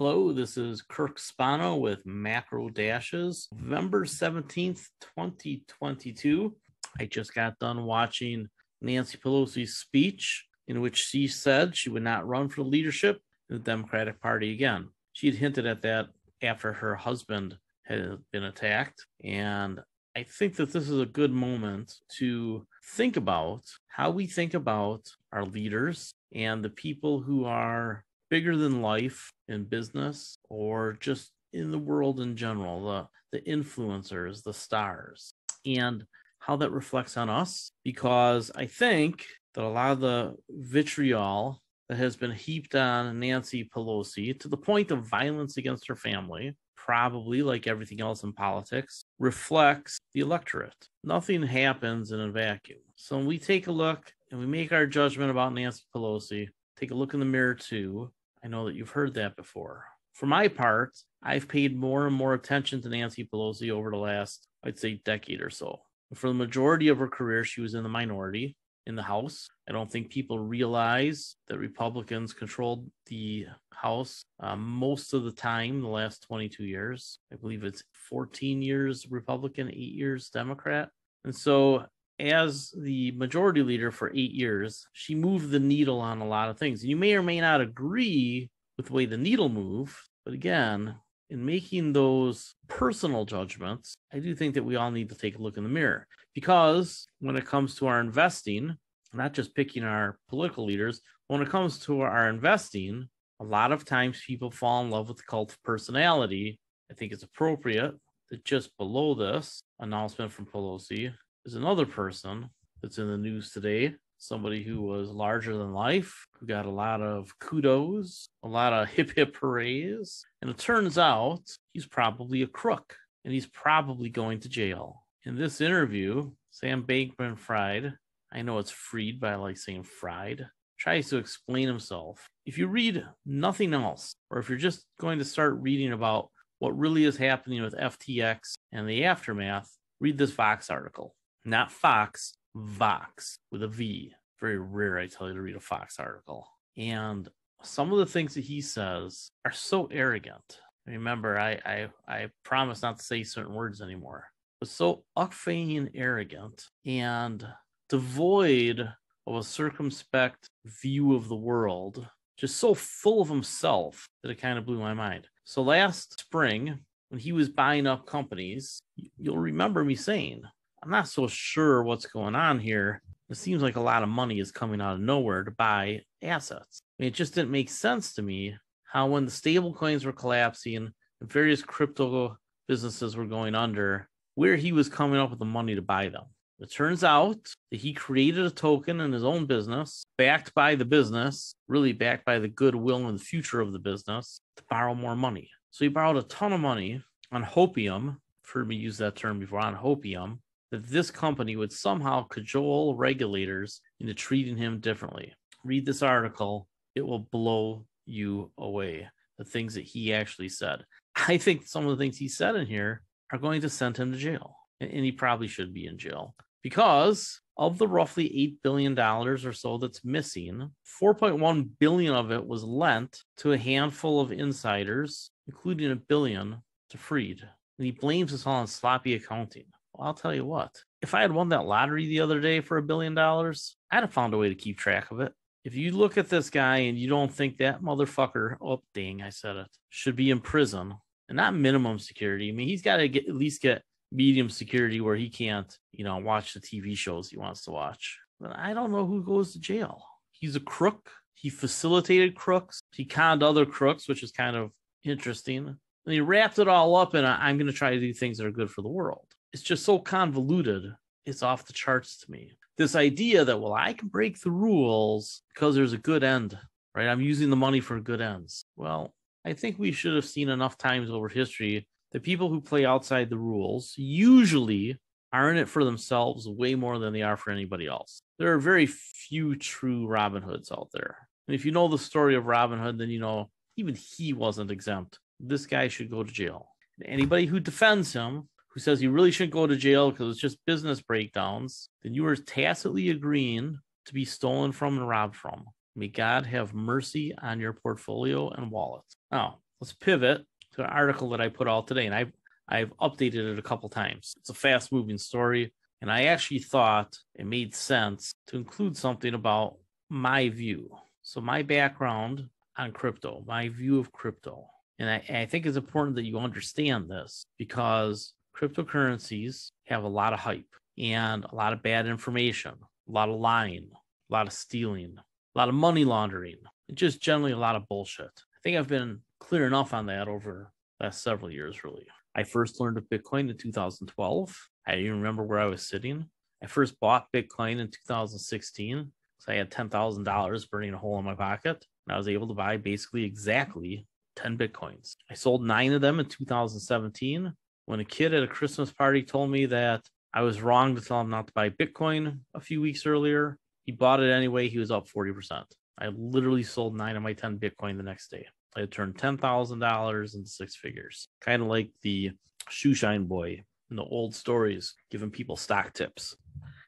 Hello, this is Kirk Spano with Macro Dashes, November 17th, 2022. I just got done watching Nancy Pelosi's speech, in which she said she would not run for leadership in the Democratic Party again. She had hinted at that after her husband had been attacked. And I think that this is a good moment to think about how we think about our leaders and the people who are bigger than life in business or just in the world in general, the, the influencers, the stars, and how that reflects on us. Because I think that a lot of the vitriol that has been heaped on Nancy Pelosi to the point of violence against her family, probably like everything else in politics, reflects the electorate. Nothing happens in a vacuum. So when we take a look and we make our judgment about Nancy Pelosi, take a look in the mirror too, I know that you've heard that before. For my part, I've paid more and more attention to Nancy Pelosi over the last, I'd say, decade or so. For the majority of her career, she was in the minority in the House. I don't think people realize that Republicans controlled the House uh, most of the time the last 22 years. I believe it's 14 years Republican, eight years Democrat. And so as the majority leader for eight years, she moved the needle on a lot of things. You may or may not agree with the way the needle moved, but again, in making those personal judgments, I do think that we all need to take a look in the mirror because when it comes to our investing, not just picking our political leaders, when it comes to our investing, a lot of times people fall in love with the cult of personality. I think it's appropriate that just below this announcement from Pelosi, is another person that's in the news today. Somebody who was larger than life, who got a lot of kudos, a lot of hip hip hoorays. And it turns out he's probably a crook and he's probably going to jail. In this interview, Sam Bankman Fried, I know it's freed, but I like saying fried, tries to explain himself. If you read nothing else, or if you're just going to start reading about what really is happening with FTX and the aftermath, read this Vox article not Fox, Vox with a V. Very rare, I tell you, to read a Fox article. And some of the things that he says are so arrogant. Remember, I I, I promise not to say certain words anymore. But so uckfeigning arrogant and devoid of a circumspect view of the world, just so full of himself that it kind of blew my mind. So last spring, when he was buying up companies, you'll remember me saying I'm not so sure what's going on here. It seems like a lot of money is coming out of nowhere to buy assets. I mean, it just didn't make sense to me how when the stable coins were collapsing and various crypto businesses were going under, where he was coming up with the money to buy them. It turns out that he created a token in his own business, backed by the business, really backed by the goodwill and the future of the business, to borrow more money. So he borrowed a ton of money on hopium. I've heard me use that term before on hopium that this company would somehow cajole regulators into treating him differently. Read this article, it will blow you away. The things that he actually said. I think some of the things he said in here are going to send him to jail. And he probably should be in jail because of the roughly $8 billion or so that's missing, 4.1 billion of it was lent to a handful of insiders, including a billion to Freed. And he blames us all on sloppy accounting. Well, I'll tell you what. If I had won that lottery the other day for a billion dollars, I'd have found a way to keep track of it. If you look at this guy and you don't think that motherfucker, oh dang, I said it, should be in prison and not minimum security. I mean, he's got to get at least get medium security where he can't, you know, watch the TV shows he wants to watch. But I don't know who goes to jail. He's a crook. He facilitated crooks. He conned other crooks, which is kind of interesting. And he wrapped it all up in I'm going to try to do things that are good for the world it's just so convoluted. It's off the charts to me. This idea that, well, I can break the rules because there's a good end, right? I'm using the money for good ends. Well, I think we should have seen enough times over history that people who play outside the rules usually are in it for themselves way more than they are for anybody else. There are very few true Robin Hoods out there. And if you know the story of Robin Hood, then you know even he wasn't exempt. This guy should go to jail. Anybody who defends him who says you really shouldn't go to jail because it's just business breakdowns, then you are tacitly agreeing to be stolen from and robbed from. May God have mercy on your portfolio and wallet. Now, let's pivot to an article that I put out today, and I've I've updated it a couple times. It's a fast moving story, and I actually thought it made sense to include something about my view. So my background on crypto, my view of crypto, and I, I think it's important that you understand this because cryptocurrencies have a lot of hype and a lot of bad information, a lot of lying, a lot of stealing, a lot of money laundering, just generally a lot of bullshit. I think I've been clear enough on that over the last several years, really. I first learned of Bitcoin in 2012. I even remember where I was sitting. I first bought Bitcoin in 2016 because I had $10,000 burning a hole in my pocket. And I was able to buy basically exactly 10 Bitcoins. I sold nine of them in 2017 when a kid at a Christmas party told me that I was wrong to tell him not to buy Bitcoin a few weeks earlier. He bought it anyway. He was up 40%. I literally sold nine of my 10 Bitcoin the next day. I turned $10,000 into six figures, kind of like the shoe shine boy in the old stories, giving people stock tips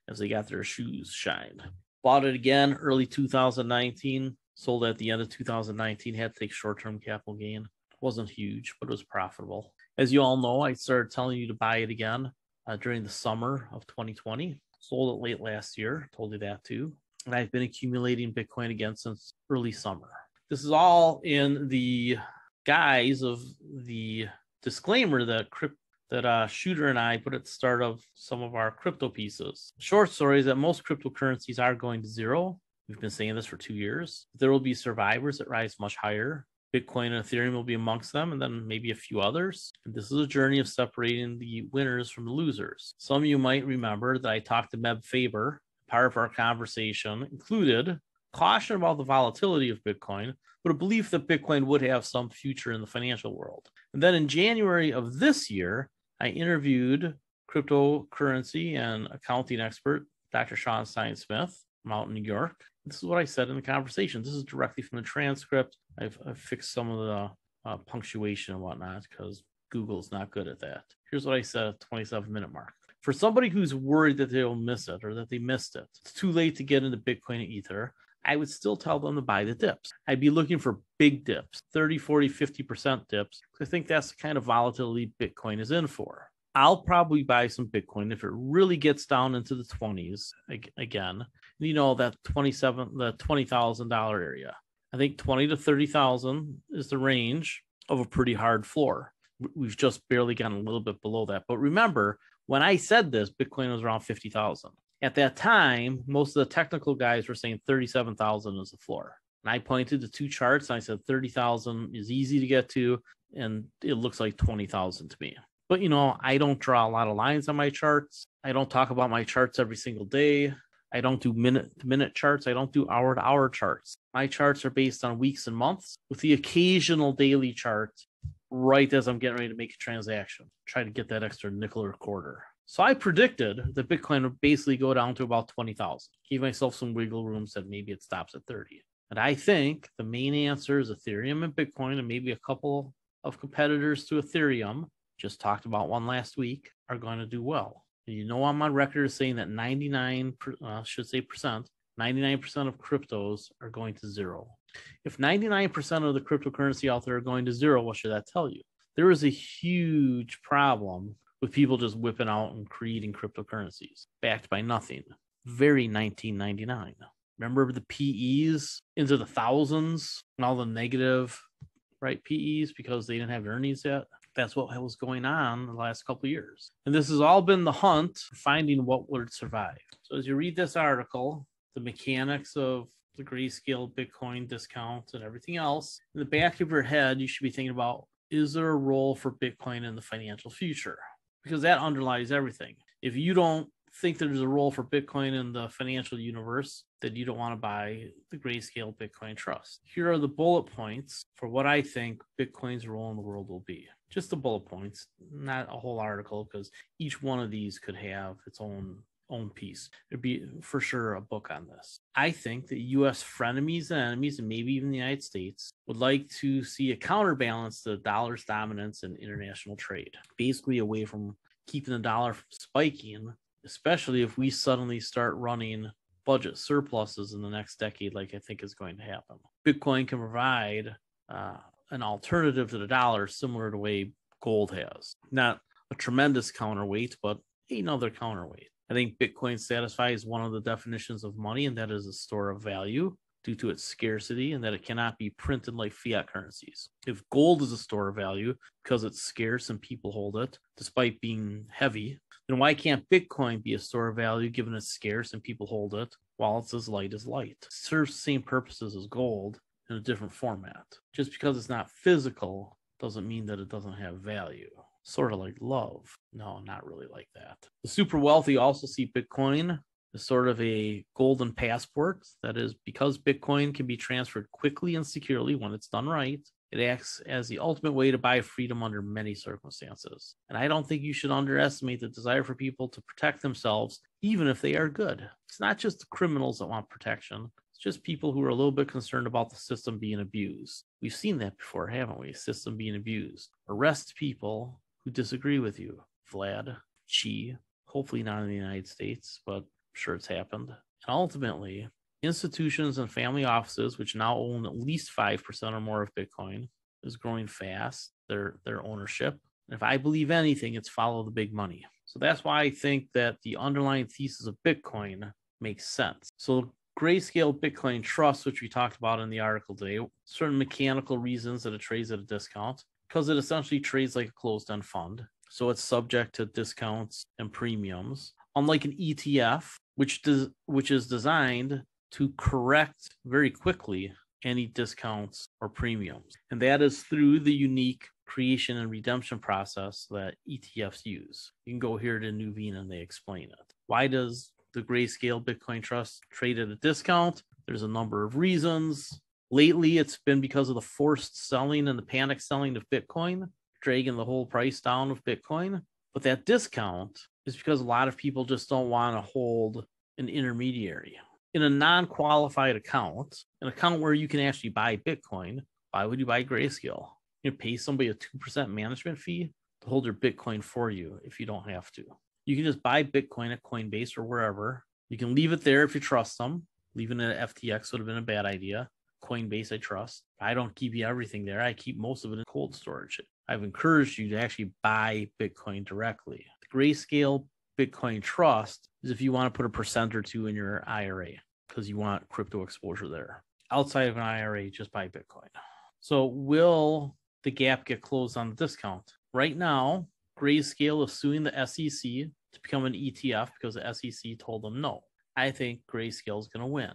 as they got their shoes shined. Bought it again early 2019, sold at the end of 2019, had to take short term capital gain. wasn't huge, but it was profitable. As you all know, I started telling you to buy it again uh, during the summer of 2020. Sold it late last year, told you that too. And I've been accumulating Bitcoin again since early summer. This is all in the guise of the disclaimer that that uh, Shooter and I put at the start of some of our crypto pieces. Short story is that most cryptocurrencies are going to zero. We've been saying this for two years. There will be survivors that rise much higher. Bitcoin and Ethereum will be amongst them, and then maybe a few others. And this is a journey of separating the winners from the losers. Some of you might remember that I talked to Meb Faber. Part of our conversation included caution about the volatility of Bitcoin, but a belief that Bitcoin would have some future in the financial world. And then in January of this year, I interviewed cryptocurrency and accounting expert Dr. Sean Stein Smith from New York. This is what I said in the conversation. This is directly from the transcript. I've, I've fixed some of the uh, punctuation and whatnot because Google's not good at that. Here's what I said at 27 minute mark. For somebody who's worried that they'll miss it or that they missed it, it's too late to get into Bitcoin and Ether. I would still tell them to buy the dips. I'd be looking for big dips, 30, 40, 50% dips. I think that's the kind of volatility Bitcoin is in for. I'll probably buy some Bitcoin if it really gets down into the 20s again. You know, that 27, the $20,000 area. I think 20 to 30,000 is the range of a pretty hard floor. We've just barely gotten a little bit below that. But remember, when I said this, Bitcoin was around 50,000. At that time, most of the technical guys were saying 37,000 is the floor. And I pointed to two charts and I said 30,000 is easy to get to, and it looks like 20,000 to me. But you know, I don't draw a lot of lines on my charts. I don't talk about my charts every single day. I don't do minute to minute charts. I don't do hour to hour charts. My charts are based on weeks and months with the occasional daily chart right as I'm getting ready to make a transaction. Try to get that extra nickel or quarter. So I predicted that Bitcoin would basically go down to about 20,000. Gave myself some wiggle room, said maybe it stops at 30. And I think the main answer is Ethereum and Bitcoin, and maybe a couple of competitors to Ethereum, just talked about one last week, are going to do well. You know, I'm on record saying that 99, uh, should say percent, 99% of cryptos are going to zero. If 99% of the cryptocurrency out there are going to zero, what should that tell you? There is a huge problem with people just whipping out and creating cryptocurrencies backed by nothing. Very 1999. Remember the PEs into the thousands and all the negative, right? PEs because they didn't have earnings yet. That's what was going on the last couple years. And this has all been the hunt finding what would survive. So as you read this article, the mechanics of the grayscale Bitcoin discount and everything else, in the back of your head, you should be thinking about is there a role for Bitcoin in the financial future? because that underlies everything. If you don't think there's a role for Bitcoin in the financial universe, then you don't want to buy the Grayscale Bitcoin Trust. Here are the bullet points for what I think Bitcoin's role in the world will be. Just the bullet points, not a whole article, because each one of these could have its own own piece. There'd be for sure a book on this. I think that US frenemies and enemies, and maybe even the United States, would like to see a counterbalance to the dollar's dominance in international trade, basically away from keeping the dollar from spiking, especially if we suddenly start running budget surpluses in the next decade, like I think is going to happen. Bitcoin can provide uh, an alternative to the dollar, similar to the way gold has. Not a tremendous counterweight, but another counterweight. I think Bitcoin satisfies one of the definitions of money, and that is a store of value due to its scarcity and that it cannot be printed like fiat currencies. If gold is a store of value because it's scarce and people hold it, despite being heavy, then why can't Bitcoin be a store of value given it's scarce and people hold it while it's as light as light? It serves the same purposes as gold in a different format. Just because it's not physical doesn't mean that it doesn't have value sort of like love. No, not really like that. The super wealthy also see Bitcoin as sort of a golden passport. That is, because Bitcoin can be transferred quickly and securely when it's done right, it acts as the ultimate way to buy freedom under many circumstances. And I don't think you should underestimate the desire for people to protect themselves, even if they are good. It's not just the criminals that want protection, just people who are a little bit concerned about the system being abused. We've seen that before, haven't we? System being abused. Arrest people who disagree with you. Vlad, Xi, hopefully not in the United States, but I'm sure it's happened. And ultimately, institutions and family offices, which now own at least 5% or more of Bitcoin, is growing fast, their, their ownership. And if I believe anything, it's follow the big money. So that's why I think that the underlying thesis of Bitcoin makes sense. So Grayscale Bitcoin Trust, which we talked about in the article today, certain mechanical reasons that it trades at a discount because it essentially trades like a closed end fund. So it's subject to discounts and premiums, unlike an ETF, which does which is designed to correct very quickly any discounts or premiums. And that is through the unique creation and redemption process that ETFs use. You can go here to Nuveen and they explain it. Why does the Grayscale Bitcoin Trust trade at a discount? There's a number of reasons. Lately, it's been because of the forced selling and the panic selling of Bitcoin, dragging the whole price down of Bitcoin. But that discount is because a lot of people just don't want to hold an intermediary. In a non qualified account, an account where you can actually buy Bitcoin, why would you buy Grayscale? You pay somebody a 2% management fee to hold your Bitcoin for you if you don't have to. You can just buy Bitcoin at Coinbase or wherever. You can leave it there if you trust them. Leaving it at FTX would have been a bad idea. Coinbase I trust. I don't keep everything there. I keep most of it in cold storage. I've encouraged you to actually buy Bitcoin directly. The Grayscale Bitcoin Trust is if you want to put a percent or two in your IRA because you want crypto exposure there. Outside of an IRA, just buy Bitcoin. So, will the gap get closed on the discount? Right now, Grayscale is suing the SEC to become an ETF because the SEC told them no. I think Grayscale is going to win.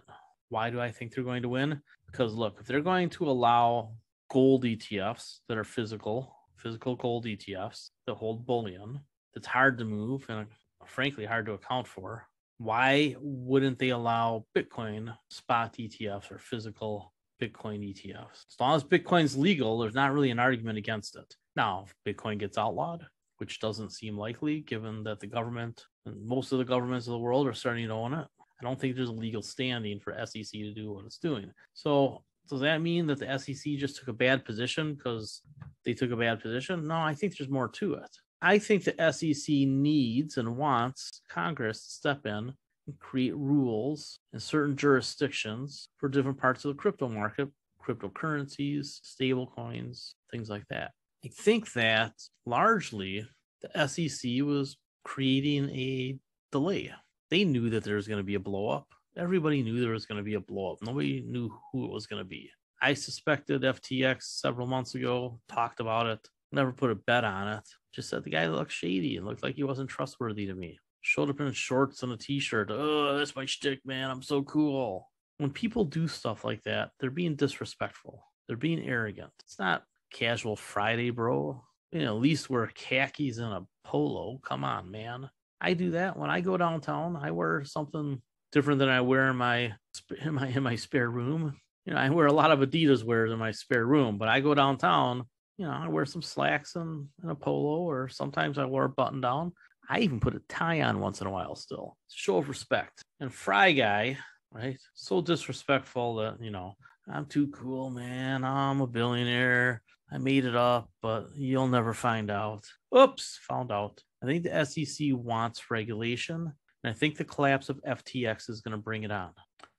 Why do I think they're going to win? Because look, if they're going to allow gold ETFs that are physical, physical gold ETFs that hold bullion, that's hard to move and uh, frankly hard to account for, why wouldn't they allow Bitcoin spot ETFs or physical Bitcoin ETFs? As long as Bitcoin's legal, there's not really an argument against it. Now, if Bitcoin gets outlawed, which doesn't seem likely given that the government and most of the governments of the world are starting to own it, I don't think there's a legal standing for SEC to do what it's doing. So does that mean that the SEC just took a bad position because they took a bad position? No, I think there's more to it. I think the SEC needs and wants Congress to step in and create rules in certain jurisdictions for different parts of the crypto market, cryptocurrencies, stable coins, things like that. I think that largely the SEC was creating a delay they knew that there was going to be a blow up. Everybody knew there was going to be a blow up. Nobody knew who it was going to be. I suspected FTX several months ago, talked about it, never put a bet on it. Just said the guy looked shady and looked like he wasn't trustworthy to me. Showed up in shorts and a t shirt. Oh, that's my shtick, man. I'm so cool. When people do stuff like that, they're being disrespectful. They're being arrogant. It's not casual Friday, bro. You know, at least wear khakis and a polo. Come on, man. I do that when I go downtown. I wear something different than I wear in my in my in my spare room. You know, I wear a lot of Adidas wears in my spare room, but I go downtown. You know, I wear some slacks and, and a polo, or sometimes I wear a button down. I even put a tie on once in a while. Still, show of respect. And Fry Guy, right? So disrespectful that you know I'm too cool, man. I'm a billionaire. I made it up, but you'll never find out. Oops, found out. I think the SEC wants regulation, and I think the collapse of FTX is going to bring it on.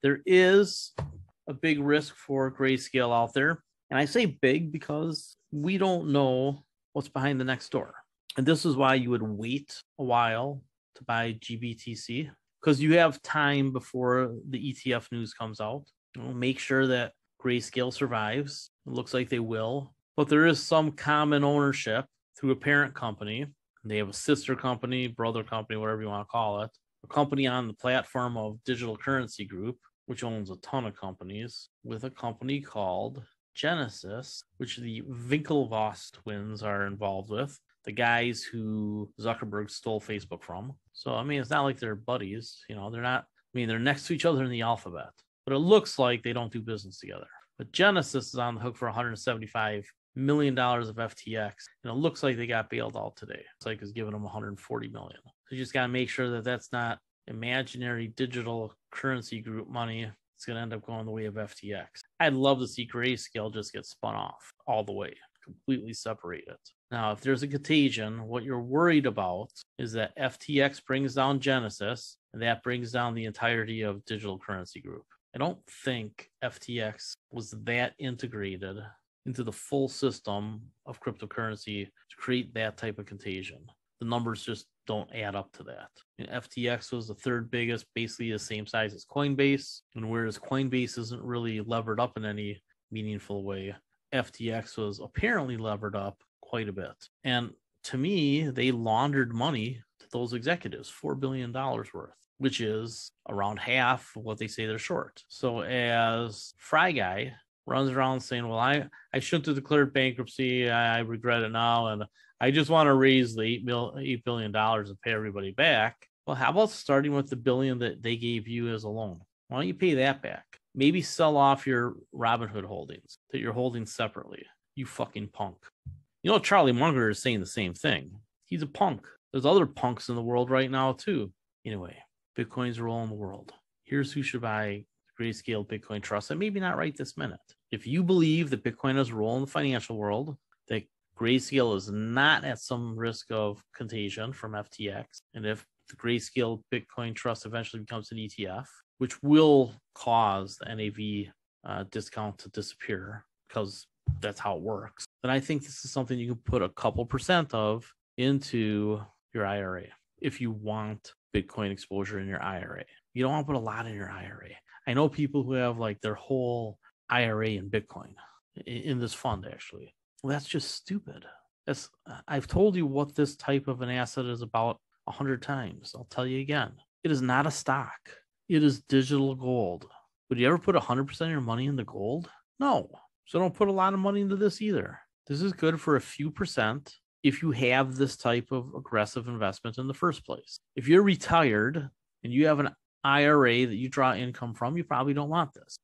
There is a big risk for grayscale out there. And I say big because we don't know what's behind the next door. And this is why you would wait a while to buy GBTC because you have time before the ETF news comes out. Make sure that Grayscale survives. It looks like they will, but there is some common ownership through a parent company. They have a sister company, brother company, whatever you want to call it, a company on the platform of Digital Currency Group, which owns a ton of companies, with a company called Genesis, which the Winklevoss twins are involved with, the guys who Zuckerberg stole Facebook from. So, I mean, it's not like they're buddies, you know, they're not, I mean, they're next to each other in the alphabet, but it looks like they don't do business together. But Genesis is on the hook for 175 million dollars of FTX, and it looks like they got bailed out today. It's like it's giving them 140 million. So you just got to make sure that that's not imaginary digital currency group money. It's going to end up going the way of FTX. I'd love to see Grayscale just get spun off all the way, completely separate it. Now, if there's a contagion, what you're worried about is that FTX brings down Genesis, and that brings down the entirety of Digital Currency Group. I don't think FTX was that integrated into the full system of cryptocurrency to create that type of contagion. The numbers just don't add up to that. And FTX was the third biggest, basically the same size as Coinbase. And whereas Coinbase isn't really levered up in any meaningful way, FTX was apparently levered up quite a bit. And to me, they laundered money to those executives, $4 billion worth, which is around half of what they say they're short. So as Fry Guy runs around saying, Well, I, I shouldn't have declared bankruptcy. I, I regret it now. And I just want to raise the eight, mil, $8 billion and pay everybody back. Well, how about starting with the billion that they gave you as a loan? Why don't you pay that back? Maybe sell off your Robinhood holdings that you're holding separately. You fucking punk. You know, Charlie Munger is saying the same thing. He's a punk. There's other punks in the world right now, too. Anyway, Bitcoin's role in the world. Here's who should buy Grayscale Bitcoin Trust, and maybe not right this minute. If you believe that Bitcoin has a role in the financial world, that Grayscale is not at some risk of contagion from FTX, and if the Grayscale Bitcoin Trust eventually becomes an ETF, which will cause the NAV uh, discount to disappear because that's how it works, then I think this is something you can put a couple percent of into your IRA if you want Bitcoin exposure in your IRA. You don't want to put a lot in your IRA. I know people who have like their whole IRA in Bitcoin in this fund, actually. Well, that's just stupid. That's I've told you what this type of an asset is about a hundred times. I'll tell you again. It is not a stock. It is digital gold. Would you ever put 100% of your money into gold? No. So don't put a lot of money into this either. This is good for a few percent if you have this type of aggressive investment in the first place. If you're retired and you have an IRA that you draw income from, you probably don't want this.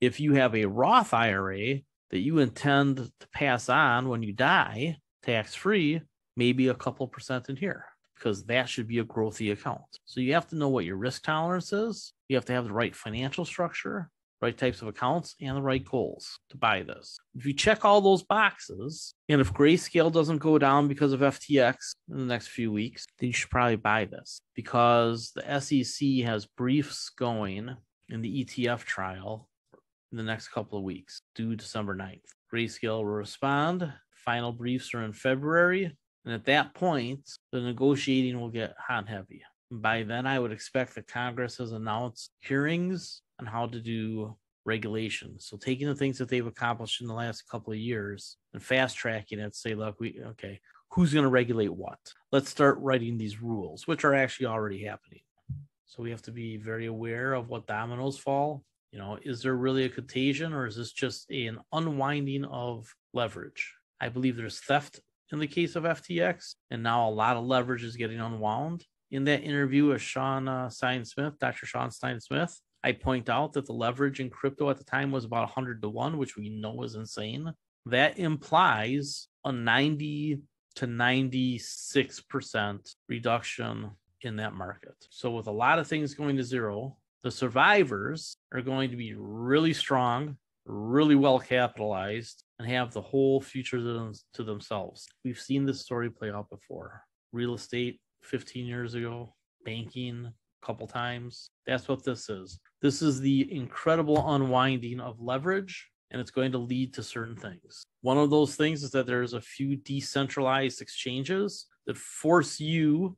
If you have a Roth IRA that you intend to pass on when you die, tax free, maybe a couple percent in here because that should be a growthy account. So you have to know what your risk tolerance is. You have to have the right financial structure right types of accounts, and the right goals to buy this. If you check all those boxes, and if Grayscale doesn't go down because of FTX in the next few weeks, then you should probably buy this because the SEC has briefs going in the ETF trial in the next couple of weeks, due December 9th. Grayscale will respond. Final briefs are in February. And at that point, the negotiating will get hot and heavy. By then, I would expect that Congress has announced hearings on how to do regulations. So taking the things that they've accomplished in the last couple of years and fast tracking it, say, look, we okay, who's going to regulate what? Let's start writing these rules, which are actually already happening. So we have to be very aware of what dominoes fall. You know, is there really a contagion or is this just an unwinding of leverage? I believe there's theft in the case of FTX, and now a lot of leverage is getting unwound. In that interview with Sean uh, Stein Smith, Dr. Sean Stein Smith, I point out that the leverage in crypto at the time was about 100 to 1, which we know is insane. That implies a 90 to 96% reduction in that market. So, with a lot of things going to zero, the survivors are going to be really strong, really well capitalized, and have the whole future to, to themselves. We've seen this story play out before. Real estate 15 years ago, banking, a couple times. That's what this is. This is the incredible unwinding of leverage and it's going to lead to certain things. One of those things is that there's a few decentralized exchanges that force you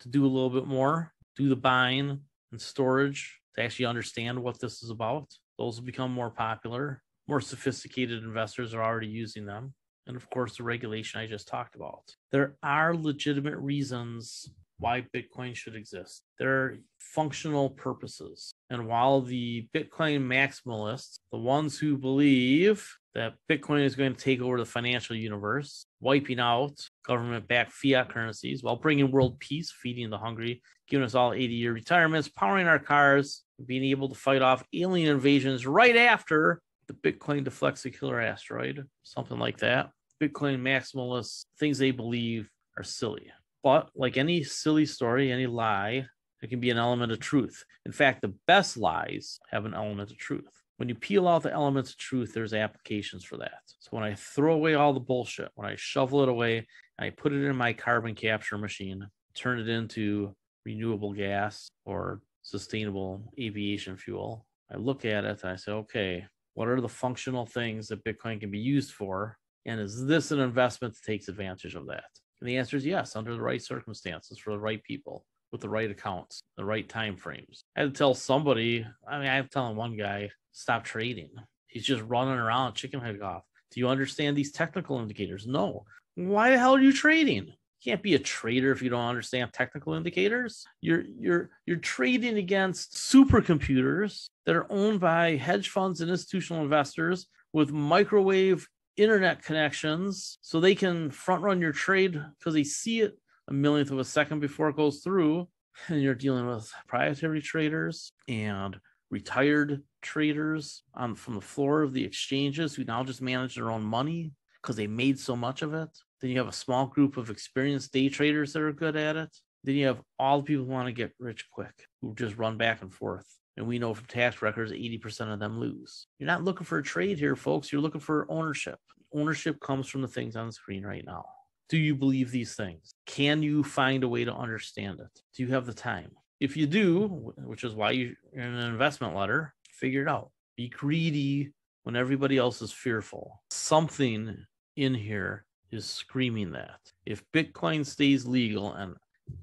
to do a little bit more, do the buying and storage to actually understand what this is about. Those will become more popular. More sophisticated investors are already using them. And of course, the regulation I just talked about. There are legitimate reasons why Bitcoin should exist. There are functional purposes. And while the Bitcoin maximalists, the ones who believe that Bitcoin is going to take over the financial universe, wiping out government backed fiat currencies while bringing world peace, feeding the hungry, giving us all 80 year retirements, powering our cars, being able to fight off alien invasions right after the Bitcoin deflects a killer asteroid, something like that. Bitcoin maximalists, things they believe are silly. But like any silly story, any lie, there can be an element of truth. In fact, the best lies have an element of truth. When you peel out the elements of truth, there's applications for that. So when I throw away all the bullshit, when I shovel it away and I put it in my carbon capture machine, turn it into renewable gas or sustainable aviation fuel, I look at it and I say, okay, what are the functional things that Bitcoin can be used for? And is this an investment that takes advantage of that? And the answer is yes, under the right circumstances for the right people with the right accounts, the right time frames. I had to tell somebody, I mean, I have telling one guy, stop trading. He's just running around chicken head off. Do you understand these technical indicators? No. Why the hell are you trading? You can't be a trader if you don't understand technical indicators. You're you're you're trading against supercomputers that are owned by hedge funds and institutional investors with microwave internet connections so they can front run your trade because they see it a millionth of a second before it goes through. And you're dealing with proprietary traders and retired traders on from the floor of the exchanges who now just manage their own money because they made so much of it. Then you have a small group of experienced day traders that are good at it. Then you have all the people who want to get rich quick, who just run back and forth. And we know from tax records, 80% of them lose. You're not looking for a trade here, folks. You're looking for ownership. Ownership comes from the things on the screen right now. Do you believe these things? Can you find a way to understand it? Do you have the time? If you do, which is why you're in an investment letter, figure it out. Be greedy when everybody else is fearful. Something in here is screaming that. If Bitcoin stays legal, and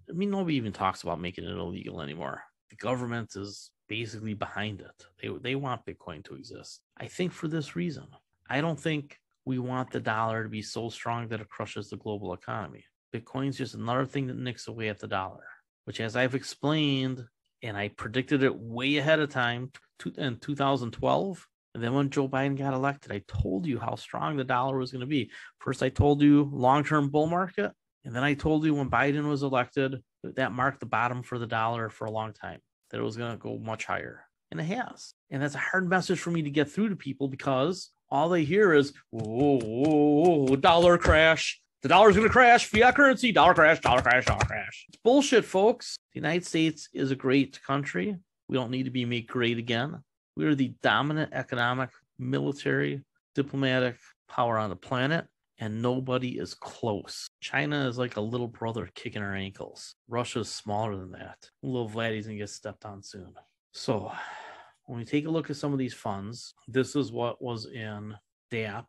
I mean, nobody even talks about making it illegal anymore. The government is basically behind it. They, they want Bitcoin to exist. I think for this reason. I don't think we want the dollar to be so strong that it crushes the global economy. Bitcoin's just another thing that nicks away at the dollar, which, as I've explained, and I predicted it way ahead of time in 2012. And then when Joe Biden got elected, I told you how strong the dollar was going to be. First, I told you long term bull market. And then I told you when Biden was elected, that marked the bottom for the dollar for a long time that it was going to go much higher. And it has. And that's a hard message for me to get through to people because all they hear is, whoa, dollar crash. The dollar's going to crash. Fiat currency, dollar crash, dollar crash, dollar crash. It's bullshit, folks. The United States is a great country. We don't need to be made great again. We are the dominant economic, military, diplomatic power on the planet, and nobody is close. China is like a little brother kicking our ankles. Russia is smaller than that. Little Vladdy's gonna get stepped on soon. So when we take a look at some of these funds, this is what was in DApp,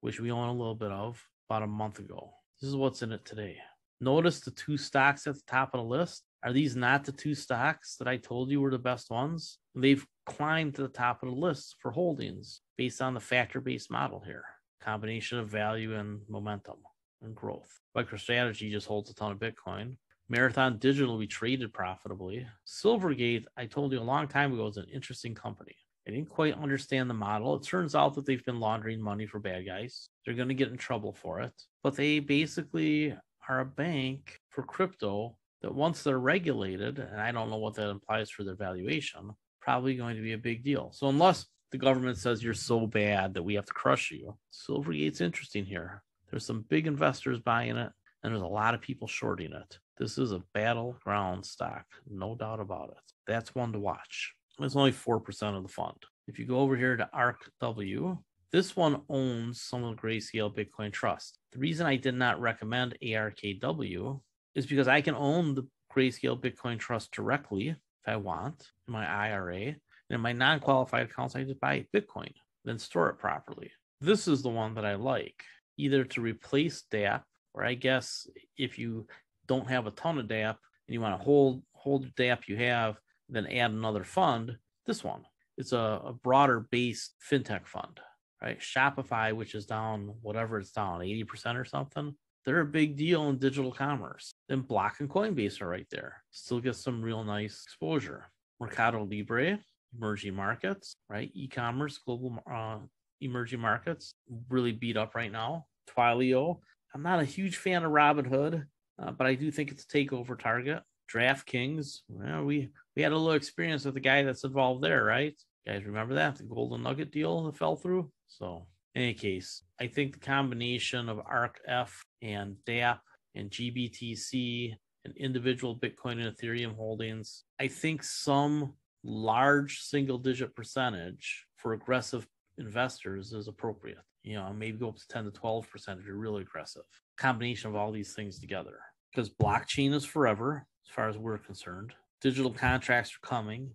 which we own a little bit of about a month ago. This is what's in it today. Notice the two stocks at the top of the list. Are these not the two stocks that I told you were the best ones? They've climbed to the top of the list for holdings based on the factor based model here combination of value and momentum and growth. MicroStrategy just holds a ton of Bitcoin. Marathon Digital, we traded profitably. Silvergate, I told you a long time ago, is an interesting company. I didn't quite understand the model. It turns out that they've been laundering money for bad guys. They're going to get in trouble for it. But they basically are a bank for crypto that once they're regulated, and I don't know what that implies for their valuation, probably going to be a big deal. So unless the government says you're so bad that we have to crush you, Silvergate's interesting here. There's some big investors buying it, and there's a lot of people shorting it. This is a battleground stock, no doubt about it. That's one to watch. It's only 4% of the fund. If you go over here to ARKW, this one owns some of the Grayscale Bitcoin Trust. The reason I did not recommend ARKW is because I can own the Grayscale Bitcoin Trust directly if I want in my IRA. And in my non qualified accounts, I just buy Bitcoin. then store it properly. This is the one that I like, either to replace DAP, or I guess if you don't have a ton of DAP and you want to hold hold the DAP you have, then add another fund. This one, it's a, a broader based fintech fund, right? Shopify, which is down whatever it's down, 80% or something. They're a big deal in digital commerce. Then Block and Coinbase are right there. Still get some real nice exposure. Mercado Libre, emerging markets, right? E-commerce, global uh, emerging markets, really beat up right now. Twilio. I'm not a huge fan of Robinhood, uh, but I do think it's a takeover target. DraftKings. Well, we we had a little experience with the guy that's involved there, right? You guys remember that the Golden Nugget deal that fell through? So, in any case, I think the combination of ARKF and DAP and GBTC and individual Bitcoin and Ethereum holdings, I think some large single digit percentage for aggressive investors is appropriate. You know, maybe go up to 10 to 12% if you're really aggressive. Combination of all these things together. Because blockchain is forever, as far as we're concerned. Digital contracts are coming.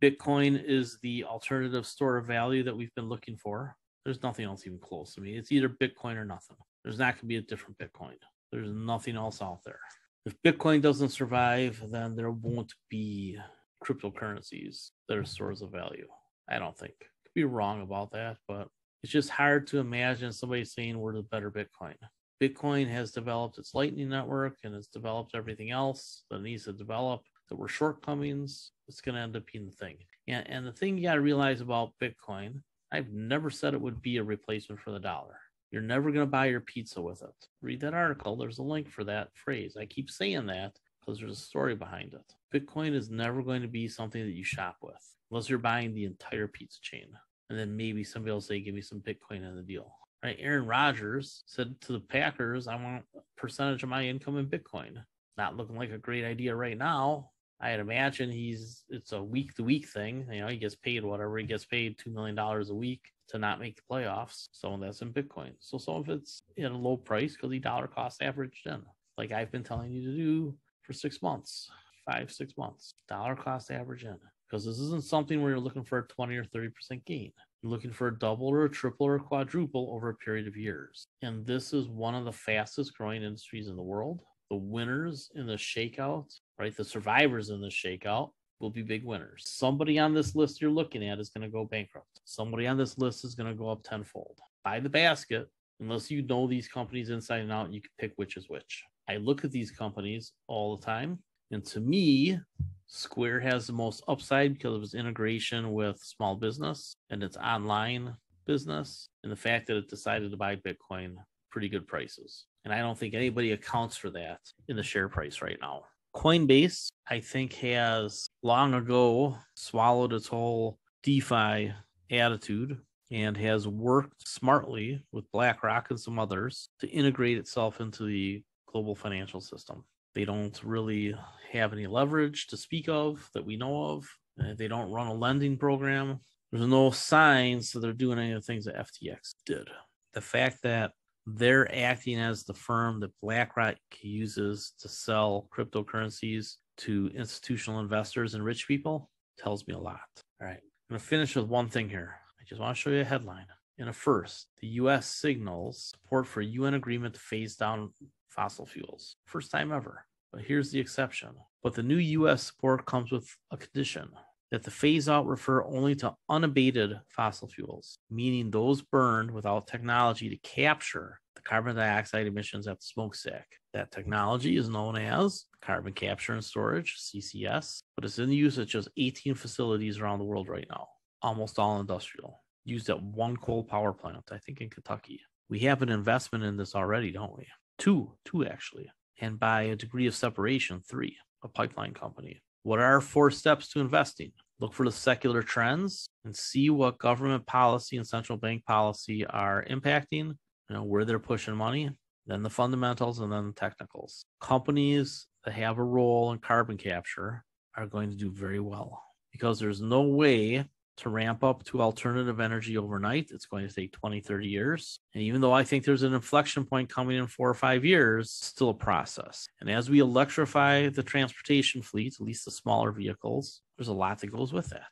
Bitcoin is the alternative store of value that we've been looking for. There's nothing else even close. I mean, it's either Bitcoin or nothing. There's not going to be a different Bitcoin. There's nothing else out there. If Bitcoin doesn't survive, then there won't be cryptocurrencies that are mm-hmm. stores of value. I don't think. Could be wrong about that, but it's just hard to imagine somebody saying we're the better Bitcoin. Bitcoin has developed its Lightning Network and it's developed everything else that needs to develop. That were shortcomings. It's going to end up being the thing. And, and the thing you got to realize about Bitcoin, I've never said it would be a replacement for the dollar. You're never going to buy your pizza with it. Read that article. There's a link for that phrase. I keep saying that because there's a story behind it. Bitcoin is never going to be something that you shop with unless you're buying the entire pizza chain. And then maybe somebody will say, give me some Bitcoin in the deal. Right? Aaron Rodgers said to the Packers, I want a percentage of my income in Bitcoin. Not looking like a great idea right now. I'd imagine he's it's a week to week thing. You know, he gets paid whatever he gets paid two million dollars a week to not make the playoffs. So that's in Bitcoin. So some of it's at a low price because he dollar cost averaged in, like I've been telling you to do for six months, five, six months, dollar cost average in. Because this isn't something where you're looking for a 20 or 30% gain. You're looking for a double or a triple or a quadruple over a period of years. And this is one of the fastest growing industries in the world. The winners in the shakeout, right? The survivors in the shakeout will be big winners. Somebody on this list you're looking at is going to go bankrupt. Somebody on this list is going to go up tenfold. Buy the basket. Unless you know these companies inside and out, you can pick which is which. I look at these companies all the time. And to me, Square has the most upside because of its integration with small business and its online business, and the fact that it decided to buy Bitcoin pretty good prices. And I don't think anybody accounts for that in the share price right now. Coinbase, I think, has long ago swallowed its whole DeFi attitude and has worked smartly with BlackRock and some others to integrate itself into the global financial system. They don't really have any leverage to speak of that we know of. They don't run a lending program. There's no signs that they're doing any of the things that FTX did. The fact that they're acting as the firm that BlackRock uses to sell cryptocurrencies to institutional investors and rich people tells me a lot. All right. I'm going to finish with one thing here. I just want to show you a headline. In a first, the U.S. signals support for UN agreement to phase down fossil fuels. First time ever. But here's the exception. But the new U.S. support comes with a condition that the phase out refer only to unabated fossil fuels, meaning those burned without technology to capture the carbon dioxide emissions at the smokestack. That technology is known as carbon capture and storage, CCS, but it's in use at just 18 facilities around the world right now, almost all industrial, used at one coal power plant, I think in Kentucky. We have an investment in this already, don't we? Two, two actually. And by a degree of separation, three, a pipeline company. What are our four steps to investing? Look for the secular trends and see what government policy and central bank policy are impacting, you know, where they're pushing money, then the fundamentals, and then the technicals. Companies that have a role in carbon capture are going to do very well because there's no way to ramp up to alternative energy overnight. It's going to take 20, 30 years. And even though I think there's an inflection point coming in four or five years, still a process. And as we electrify the transportation fleet, at least the smaller vehicles, there's a lot that goes with that.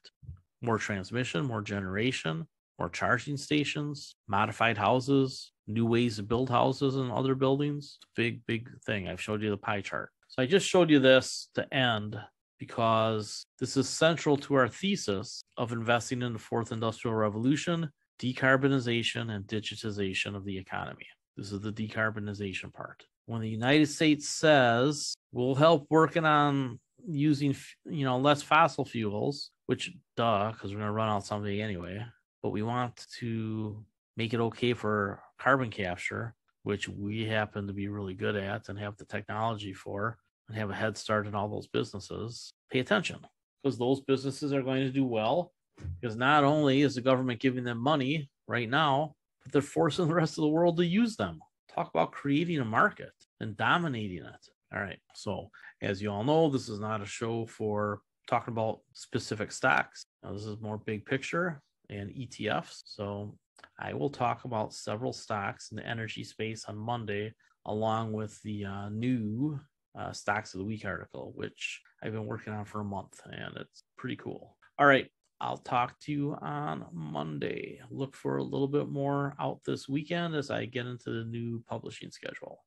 More transmission, more generation, more charging stations, modified houses, new ways to build houses and other buildings. Big, big thing. I've showed you the pie chart. So I just showed you this to end because this is central to our thesis of investing in the fourth industrial revolution, decarbonization, and digitization of the economy. This is the decarbonization part. When the United States says we'll help working on using you know less fossil fuels, which duh, because we're gonna run out someday anyway. But we want to make it okay for carbon capture, which we happen to be really good at and have the technology for and have a head start in all those businesses. Pay attention because those businesses are going to do well because not only is the government giving them money right now, but they're forcing the rest of the world to use them. Talk about creating a market and dominating it. All right. So, as you all know, this is not a show for talking about specific stocks. Now, this is more big picture and ETFs. So, I will talk about several stocks in the energy space on Monday, along with the uh, new uh, Stocks of the Week article, which I've been working on for a month and it's pretty cool. All right. I'll talk to you on Monday. Look for a little bit more out this weekend as I get into the new publishing schedule.